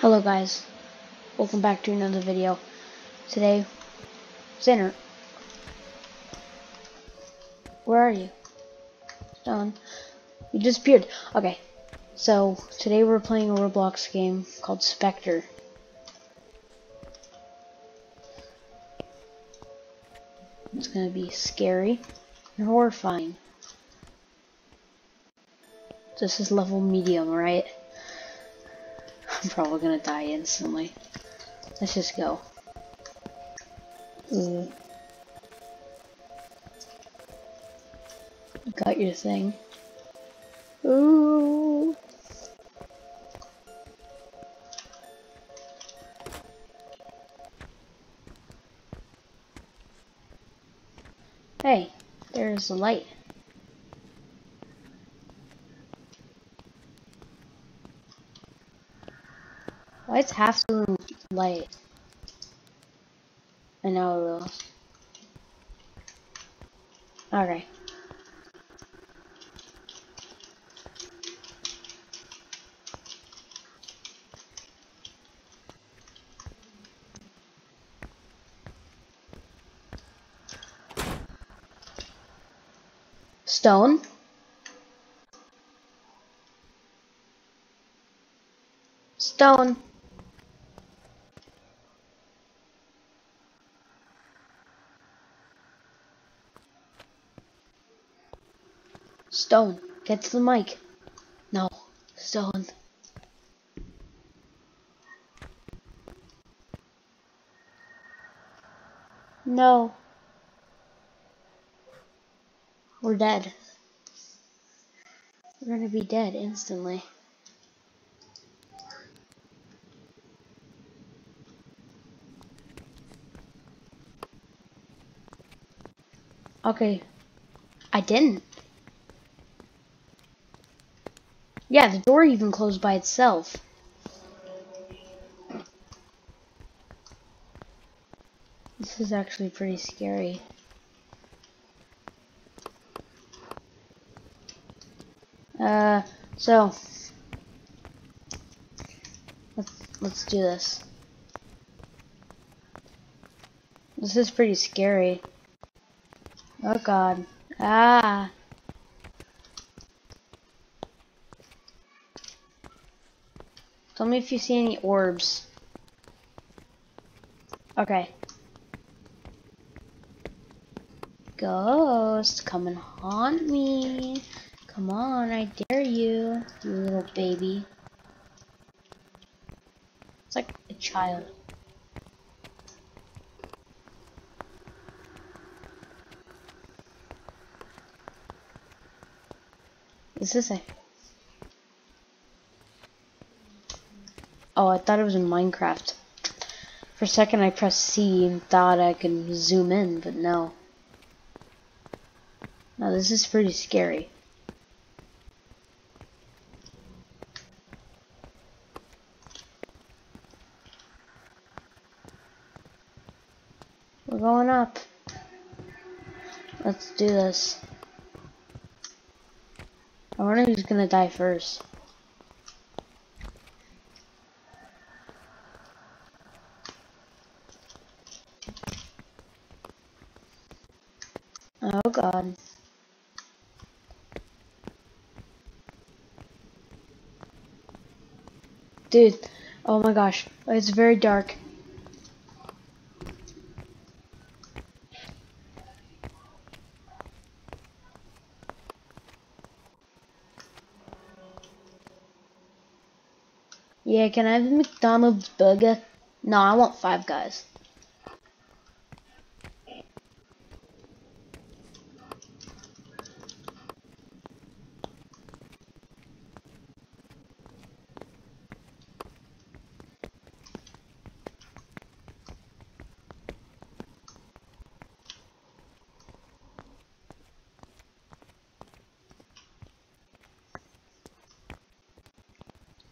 Hello guys, welcome back to another video. Today, Xander, where are you? Stone, you disappeared. Okay, so today we're playing a Roblox game called Specter. It's gonna be scary and horrifying. This is level medium, right? I'm probably gonna die instantly. Let's just go. Ooh. Got your thing. Ooh. Hey, there's a light. Why is half the light? I know it will. Okay. Stone. Stone. Stone, get to the mic. No, Stone. No. We're dead. We're gonna be dead instantly. Okay. I didn't. Yeah, the door even closed by itself. This is actually pretty scary. Uh, so let's let's do this. This is pretty scary. Oh god. Ah. Tell me if you see any orbs. Okay. Ghost, come and haunt me. Come on, I dare you, you little baby. It's like a child. Is this a Oh, I thought it was in Minecraft. For a second I pressed C and thought I could zoom in, but no. Now this is pretty scary. We're going up. Let's do this. I wonder who's gonna die first. Oh god. Dude, oh my gosh, it's very dark. Yeah, can I have a McDonald's burger? No, I want five guys.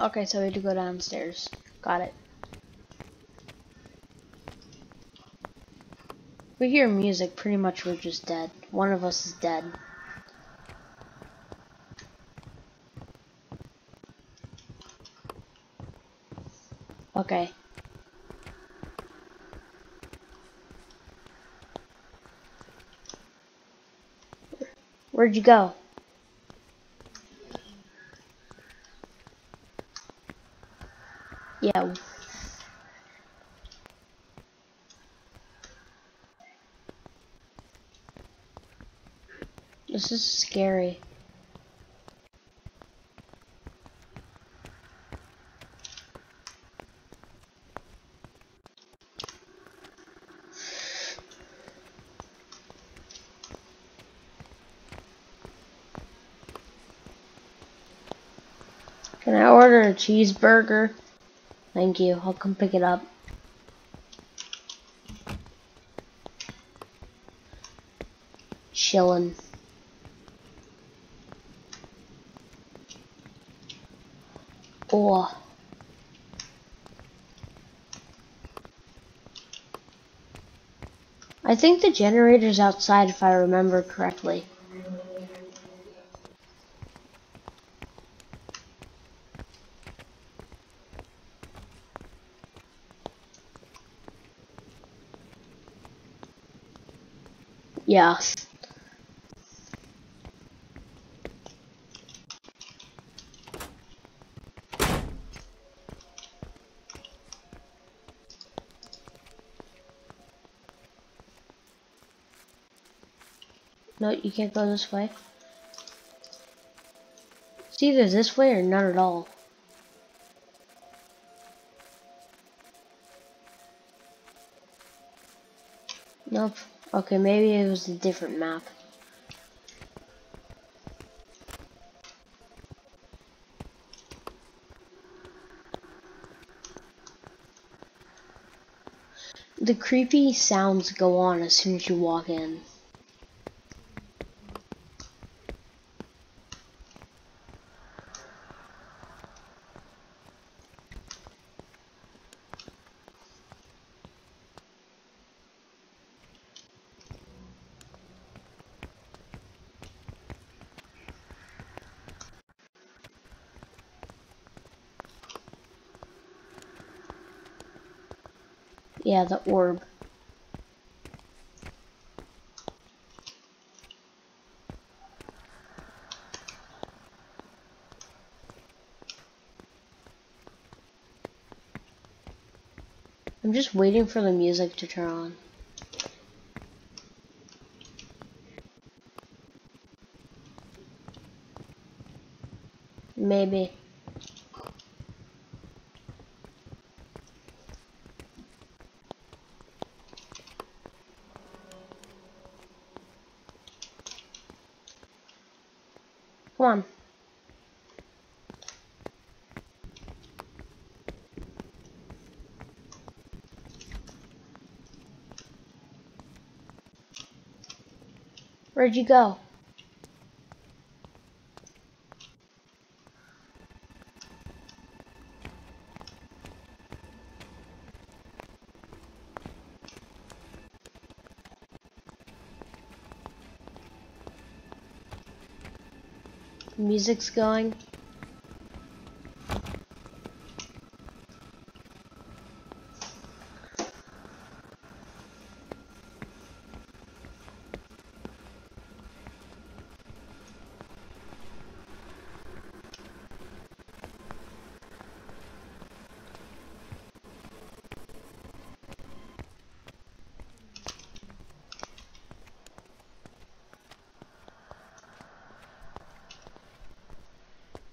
Okay, so we have to go downstairs. Got it. we hear music, pretty much we're just dead. One of us is dead. Okay. Where'd you go? This is scary. Can I order a cheeseburger? Thank you. I'll come pick it up. Chillin'. Oh. I think the generator's outside if I remember correctly. No, you can't go this way. It's either this way or not at all. Okay, maybe it was a different map. The creepy sounds go on as soon as you walk in. Yeah, the orb. I'm just waiting for the music to turn on. Maybe. Come on. Where'd you go? Music's going.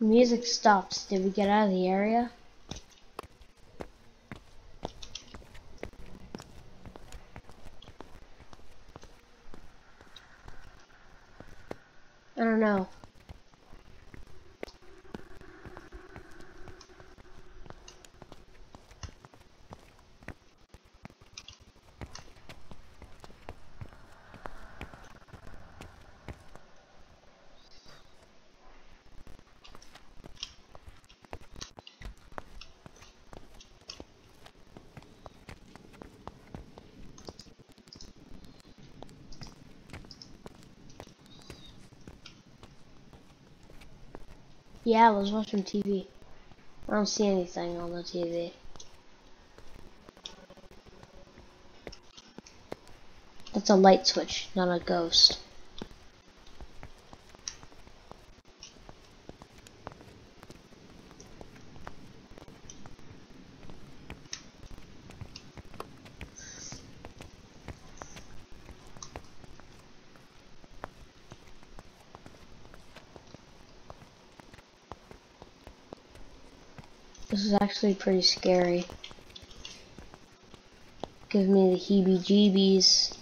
Music stops. Did we get out of the area? I don't know. Yeah, I was watching TV. I don't see anything on the TV. That's a light switch, not a ghost. This is actually pretty scary. Give me the heebie-jeebies.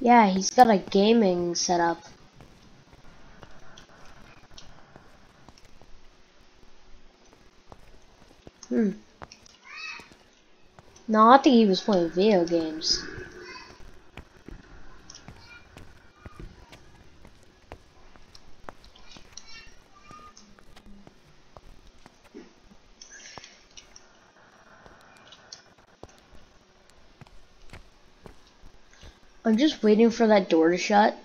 Yeah, he's got a gaming setup. Hmm. No, I think he was playing video games. I'm just waiting for that door to shut.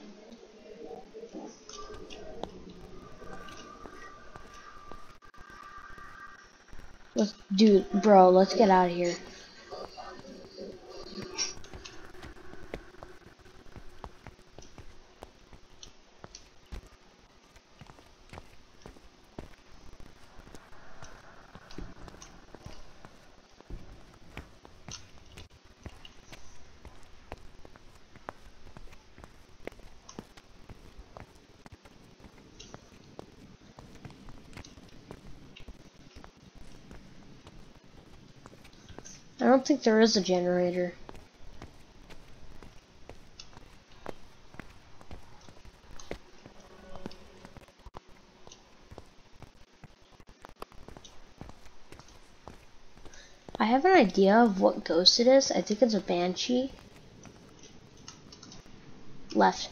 Let's do, bro, let's get out of here. I don't think there is a generator. I have an idea of what ghost it is. I think it's a banshee. Left.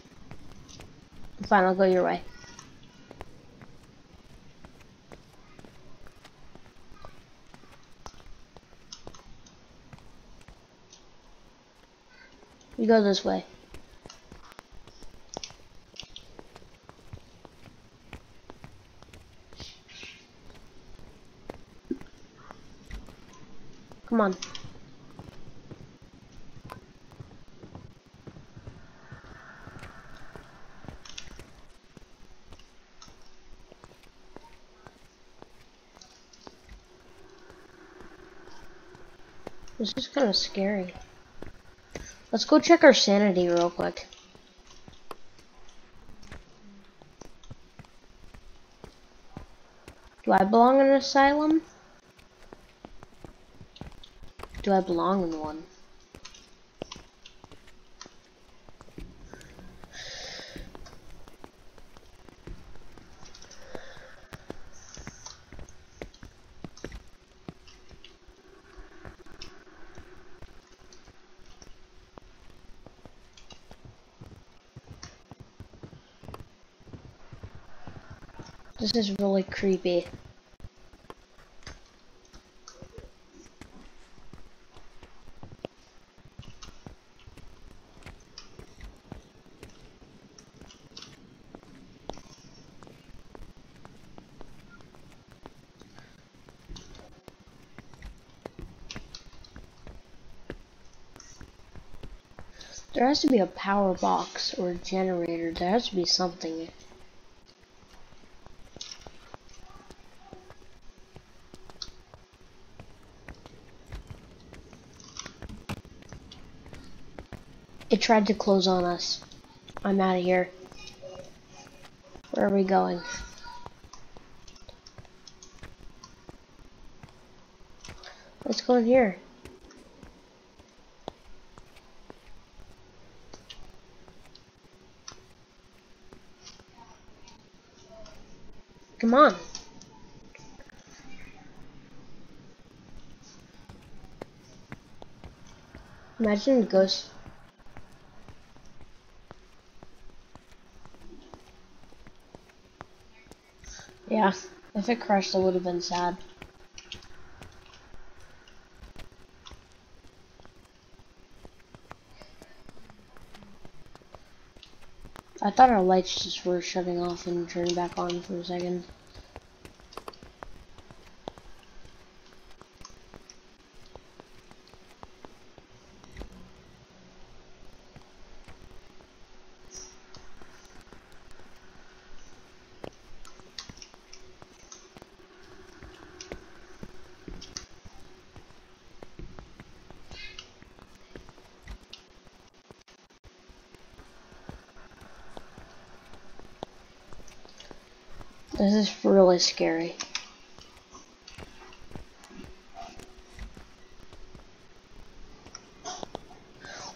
Fine, I'll go your way. Go this way. Come on. This is kind of scary. Let's go check our sanity real quick. Do I belong in an asylum? Do I belong in one? This is really creepy. There has to be a power box or generator. There has to be something. Tried to close on us. I'm out of here. Where are we going? Let's go in here. Come on. Imagine the ghost Yeah, if it crashed, it would have been sad. I thought our lights just were shutting off and turning back on for a second. This is really scary.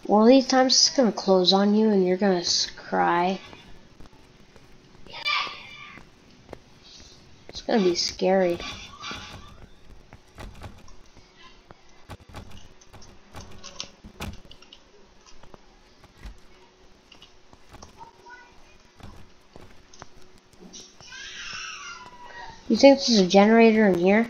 One of these times it's gonna close on you and you're gonna cry. It's gonna be scary. You think there's a generator in here?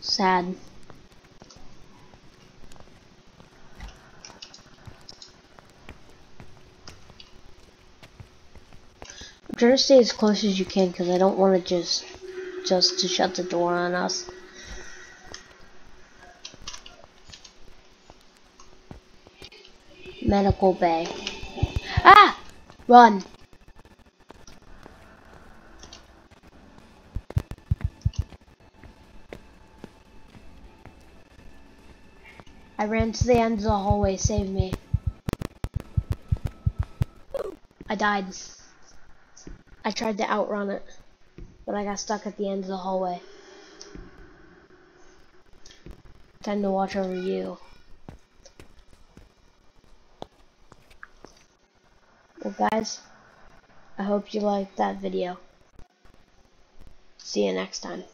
Sad. Trying to stay as close as you can because I don't want to just just to shut the door on us. Medical bay. Ah! Run! I ran to the end of the hallway, save me. I died. I tried to outrun it, but I got stuck at the end of the hallway. Time to watch over you. Well guys, I hope you liked that video. See you next time.